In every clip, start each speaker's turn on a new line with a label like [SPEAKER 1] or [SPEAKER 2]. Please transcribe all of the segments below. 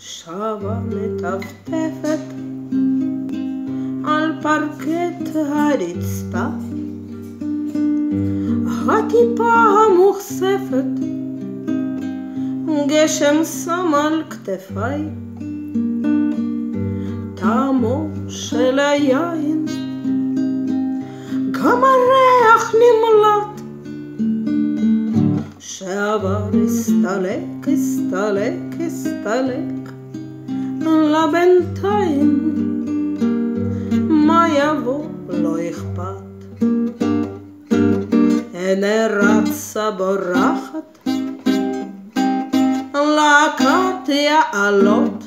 [SPEAKER 1] שבה מטפטפת על פרקט הרצפה. הטיפה המוכספת גשם שם על כתפיי. טעמו של היין גם הריח נמלט. שעבר הסתלק, הסתלק, הסתלק לבינתיים מה יבוא לא אכפת. הנה רצה בורחת להקת יעלות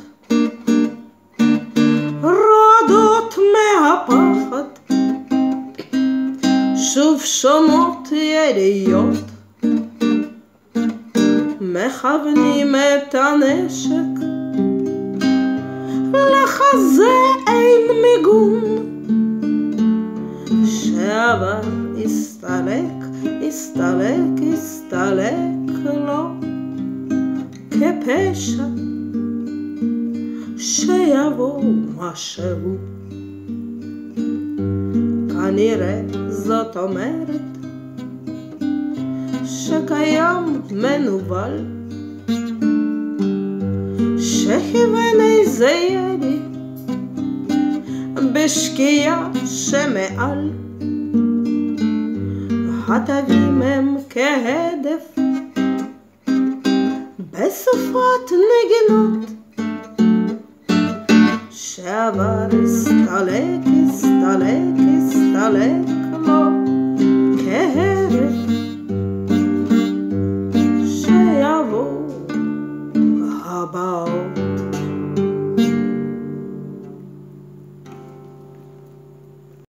[SPEAKER 1] רועדות מהפחד שוב שומעות יריות. מכוונים את הנשק לחזה אין מיגון. שעבר הסתלק, הסתלק, הסתלק לו כפשע. שיבוא משהו. כנראה זאת אומרת שקיים מנוול שכיוון איזה ירי. בשקיעה שמעל התווים הם כהדף. בסופת נגינות שעבר הסתלק, הסתלק, הסתלק לו כהרף שיבוא הבאות